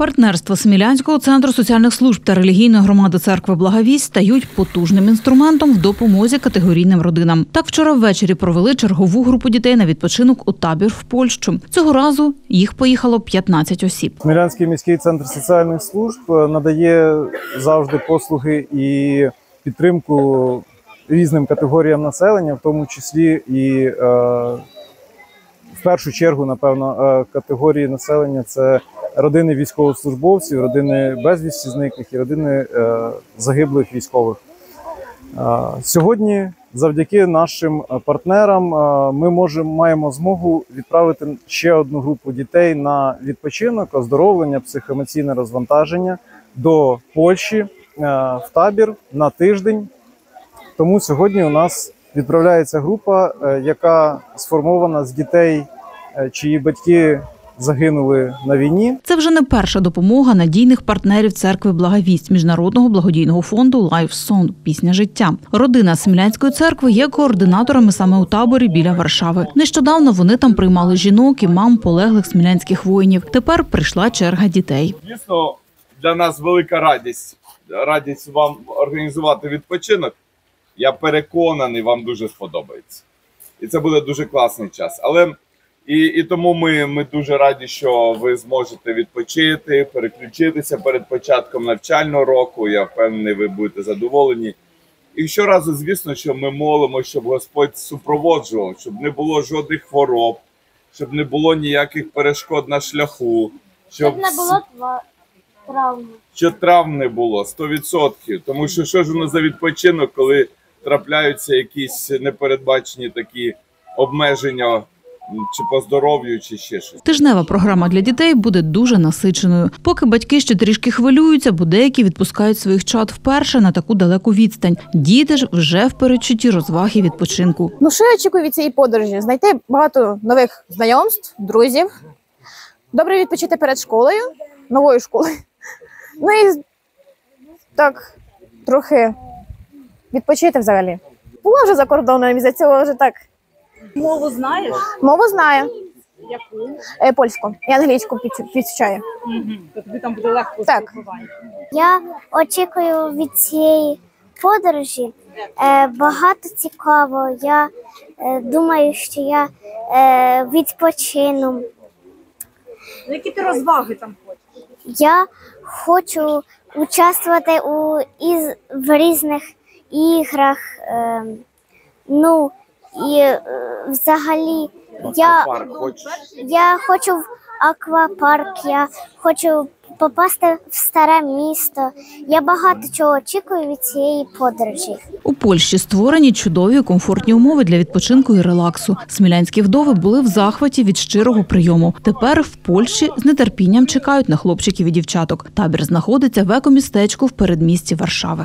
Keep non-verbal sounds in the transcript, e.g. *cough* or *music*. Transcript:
Партнерство Смілянського центру соціальних служб та релігійної громади церкви Благовість стають потужним інструментом в допомозі категорійним родинам. Так вчора ввечері провели чергову групу дітей на відпочинок у табір в Польщу. Цього разу їх поїхало 15 осіб. Смілянський міський центр соціальних служб е, надає завжди послуги і підтримку різним категоріям населення, в тому числі і е, в першу чергу, напевно, е, категорії населення це родини військовослужбовців, родини безвісті зниклих і родини е, загиблих військових. Е, Сьогодні, завдяки нашим е, партнерам, ми можемо маємо змогу відправити ще одну групу дітей на відпочинок, оздоровлення, психоемоційне розвантаження до Польщі в табір на тиждень. Тому сьогодні у нас відправляється група, яка сформована з дітей, чиї батьки загинули на війні. Це вже не перша допомога надійних партнерів церкви Благовість міжнародного благодійного фонду Life Song Пісня життя. Родина Смілянської церкви є координаторами саме у таборі біля Варшави. Нещодавно вони там приймали жінок і мам полеглих смілянських воїнів. Тепер прийшла черга дітей. Дійсно, для нас велика радість. Радість вам організувати відпочинок. Я переконаний, вам дуже сподобається. І це буде дуже класний час. Але і, і тому ми, ми дуже раді, що ви зможете відпочити, переключитися перед початком навчального року. Я впевнений, ви будете задоволені. І щоразу, звісно, що ми молимо, щоб Господь супроводжував, щоб не було жодних хвороб, щоб не було ніяких перешкод на шляху. Щоб не було тва- травми. що травм не було 100%. Тому що що ж воно за відпочинок, коли трапляються якісь непередбачені такі обмеження чи по здоров'ю, чи ще щось. Тижнева програма для дітей буде дуже насиченою. Поки батьки ще трішки хвилюються, бо деякі відпускають своїх чад вперше на таку далеку відстань. Діти ж вже в передчутті розваг і відпочинку. Ну, що я очікую від цієї подорожі? Знайти багато нових знайомств, друзів, добре відпочити перед школою, новою школою. *laughs* Ну і так трохи відпочити взагалі. Була вже за кордоном, і за цього вже так. Мову знаєш? Мову знаю, Яку? е, польську і англійську підвчаю. Угу. То тобі там буде легко Так. спілкування. Я очікую від цієї подорожі е, багато цікавого. Я е, думаю, що я е, відпочину. Ну, Які ти розваги там хочеш? Я хочу участвувати у із в різних іграх. Е, ну і е, взагалі я, я хочу в аквапарк, я хочу попасти в старе місто. Я багато чого очікую від цієї подорожі. У Польщі створені чудові комфортні умови для відпочинку і релаксу. Смілянські вдови були в захваті від щирого прийому. Тепер в Польщі з нетерпінням чекають на хлопчиків і дівчаток. Табір знаходиться в екомістечку в передмісті Варшави.